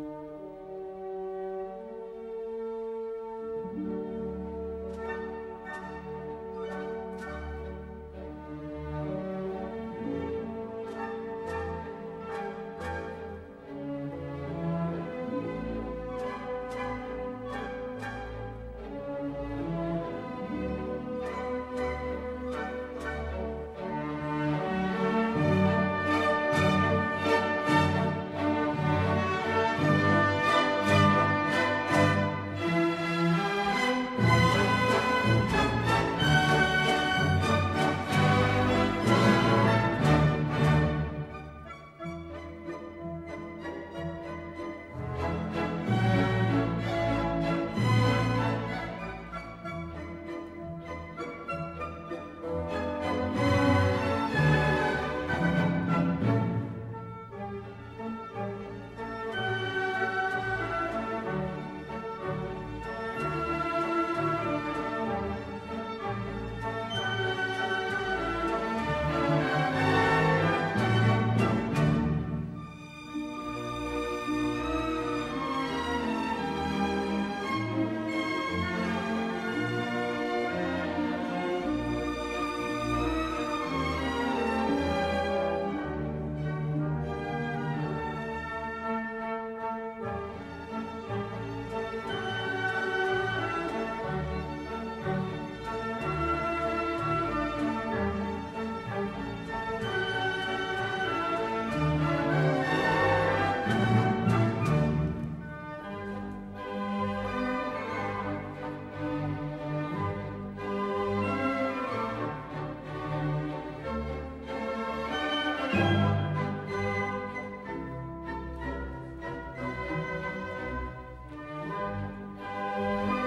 Thank Bye.